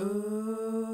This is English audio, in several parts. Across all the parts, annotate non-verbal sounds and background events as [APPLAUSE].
Ooh,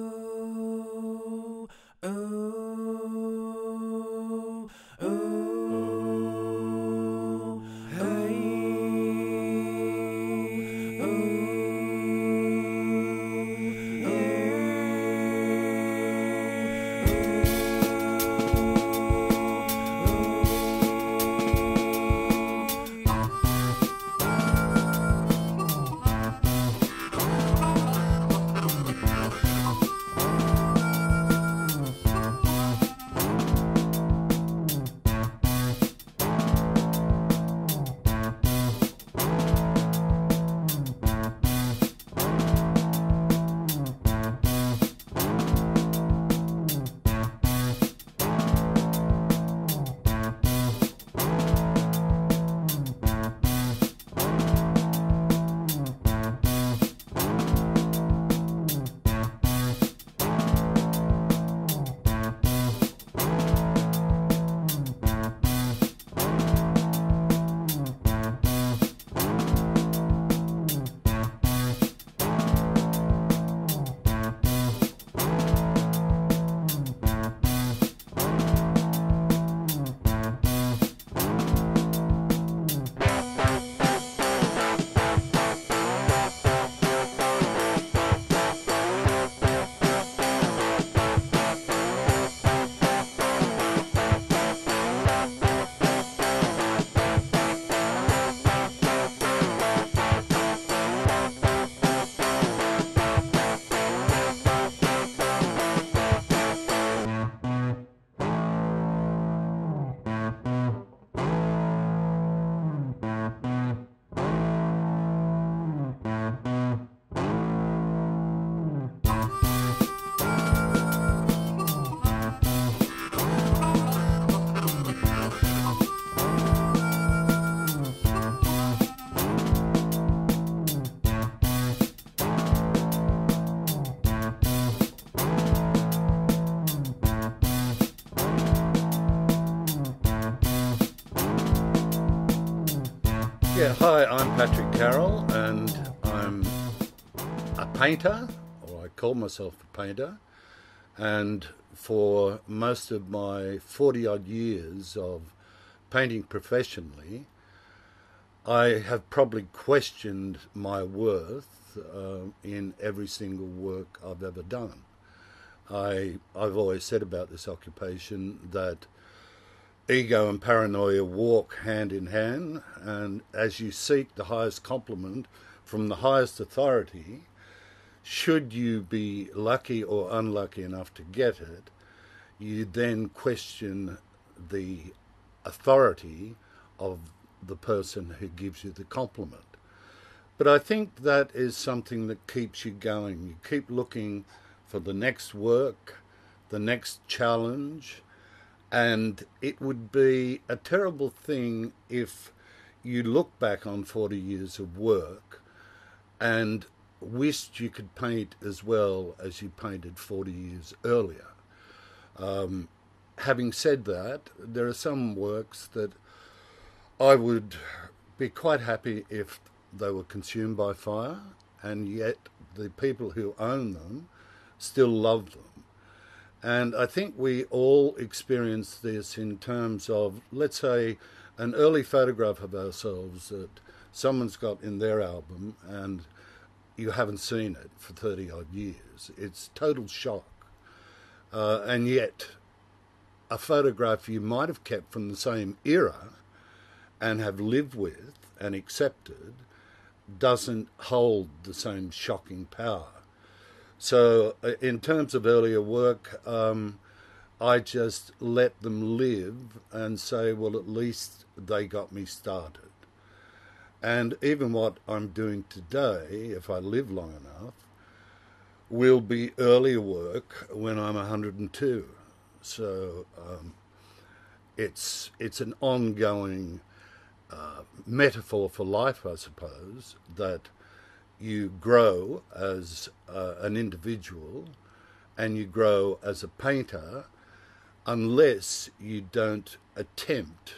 Yeah, hi, I'm Patrick Carroll, and I'm a painter, or I call myself a painter. And for most of my 40 odd years of painting professionally, I have probably questioned my worth uh, in every single work I've ever done. I, I've always said about this occupation that ego and paranoia walk hand in hand, and as you seek the highest compliment from the highest authority, should you be lucky or unlucky enough to get it, you then question the authority of the person who gives you the compliment. But I think that is something that keeps you going. You keep looking for the next work, the next challenge, and it would be a terrible thing if you look back on 40 years of work and wished you could paint as well as you painted 40 years earlier. Um, having said that, there are some works that I would be quite happy if they were consumed by fire, and yet the people who own them still love them. And I think we all experience this in terms of, let's say, an early photograph of ourselves that someone's got in their album and you haven't seen it for 30 odd years. It's total shock. Uh, and yet, a photograph you might have kept from the same era and have lived with and accepted doesn't hold the same shocking power. So, uh, in terms of earlier work, um, I just let them live and say, well, at least they got me started. And even what I'm doing today, if I live long enough, will be earlier work when I'm 102. So um, it's it's an ongoing uh, metaphor for life, I suppose, that you grow as uh, an individual and you grow as a painter unless you don't attempt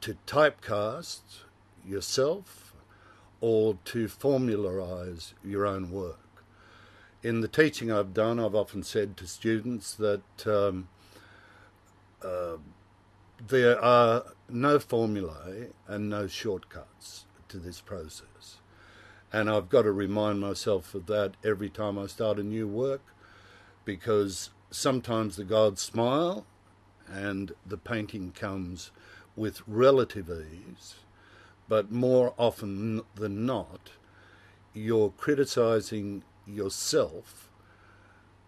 to typecast yourself or to formularize your own work. in the teaching I've done, I've often said to students that um, uh, there are no formulae and no shortcuts to this process. And I've got to remind myself of that every time I start a new work because sometimes the gods smile and the painting comes with relative ease, but more often than not, you're criticizing yourself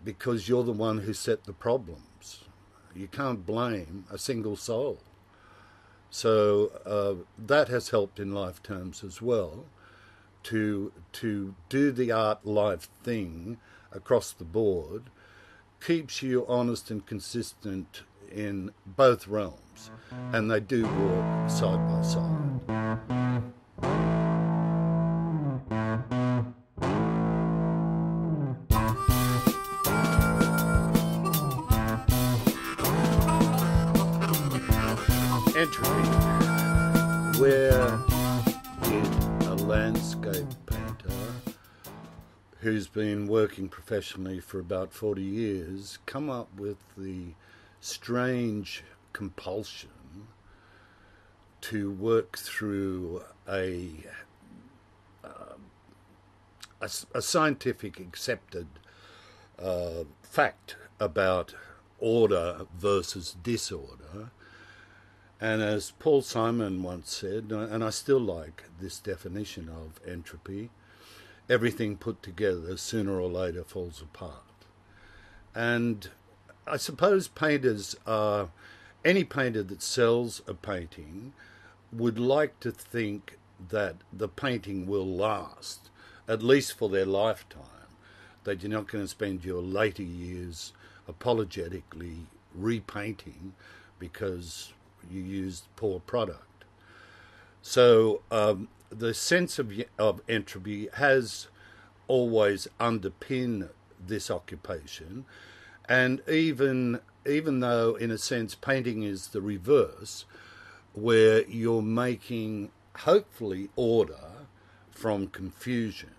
because you're the one who set the problems. You can't blame a single soul. So uh, that has helped in life terms as well to to do the art life thing across the board keeps you honest and consistent in both realms. And they do walk side by side been working professionally for about 40 years come up with the strange compulsion to work through a, um, a, a scientific accepted uh, fact about order versus disorder. And as Paul Simon once said, and I still like this definition of entropy, everything put together sooner or later falls apart. And I suppose painters are, any painter that sells a painting would like to think that the painting will last, at least for their lifetime, that you're not going to spend your later years apologetically repainting because you used poor product. So um, the sense of, of entropy has always underpinned this occupation, and even even though in a sense painting is the reverse, where you're making hopefully order from confusion.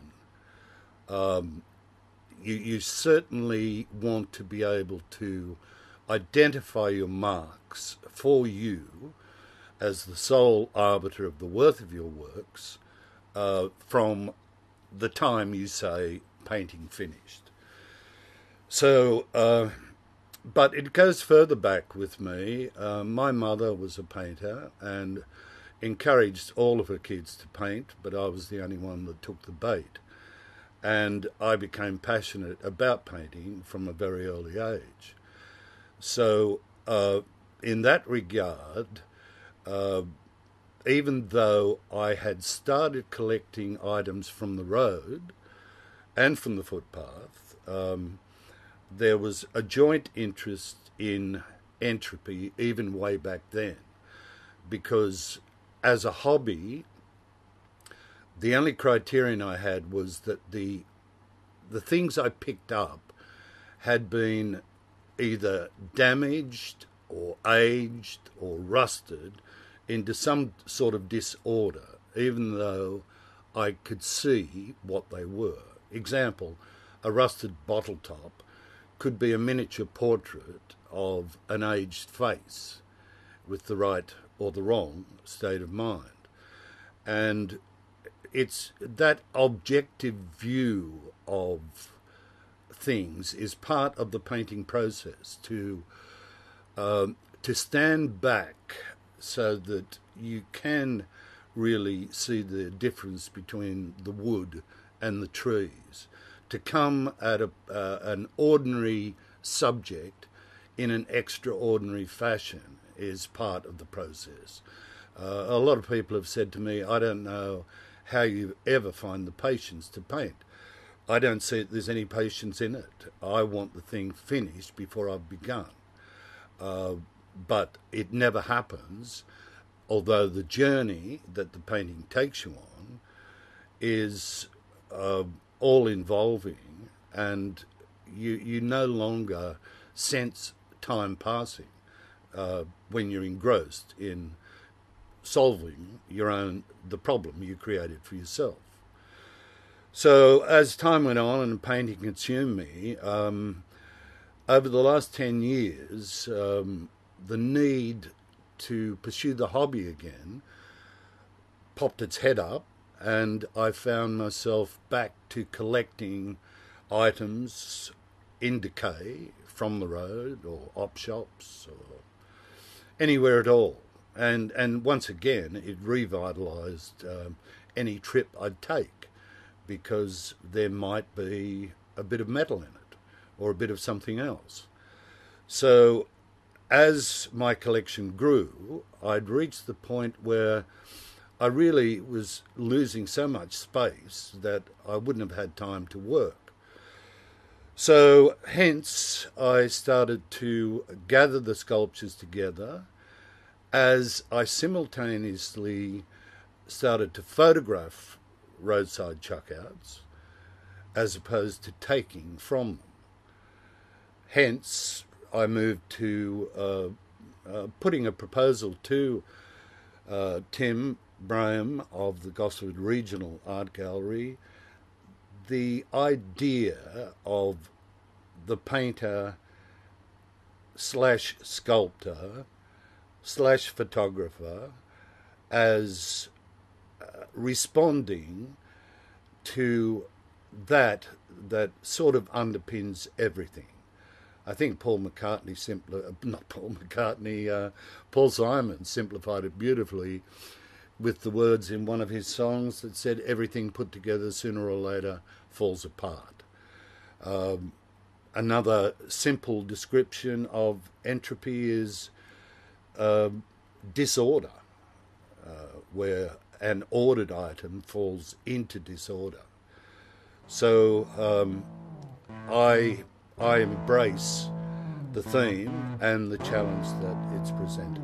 Um, you, you certainly want to be able to identify your marks for you as the sole arbiter of the worth of your works uh, from the time you say painting finished. So, uh, but it goes further back with me. Uh, my mother was a painter and encouraged all of her kids to paint, but I was the only one that took the bait. And I became passionate about painting from a very early age. So, uh, in that regard, uh, even though I had started collecting items from the road and from the footpath, um, there was a joint interest in entropy even way back then. Because as a hobby, the only criterion I had was that the the things I picked up had been either damaged or aged or rusted into some sort of disorder, even though I could see what they were. Example, a rusted bottle top could be a miniature portrait of an aged face with the right or the wrong state of mind. And it's that objective view of things is part of the painting process to um, to stand back so that you can really see the difference between the wood and the trees to come at a, uh, an ordinary subject in an extraordinary fashion is part of the process. Uh, a lot of people have said to me, I don't know how you ever find the patience to paint. I don't see that there's any patience in it. I want the thing finished before I've begun. Uh, but it never happens, although the journey that the painting takes you on is uh, all involving and you, you no longer sense time passing uh, when you're engrossed in solving your own the problem you created for yourself. So as time went on and painting consumed me, um, over the last 10 years, um, the need to pursue the hobby again popped its head up, and I found myself back to collecting items in decay from the road or op shops or anywhere at all. And, and once again, it revitalised um, any trip I'd take because there might be a bit of metal in it or a bit of something else. So as my collection grew, I'd reached the point where I really was losing so much space that I wouldn't have had time to work. So, hence, I started to gather the sculptures together as I simultaneously started to photograph roadside chuckouts as opposed to taking from them. Hence, I moved to uh, uh, putting a proposal to uh, Tim Braham of the Gosford Regional Art Gallery the idea of the painter slash sculptor slash photographer as uh, responding to that that sort of underpins everything. I think Paul McCartney simply, [LAUGHS] not Paul McCartney, uh, Paul Simon simplified it beautifully with the words in one of his songs that said, "Everything put together sooner or later falls apart." Um, another simple description of entropy is uh, disorder, uh, where an ordered item falls into disorder. So um, I I embrace the theme and the challenge that it's presented.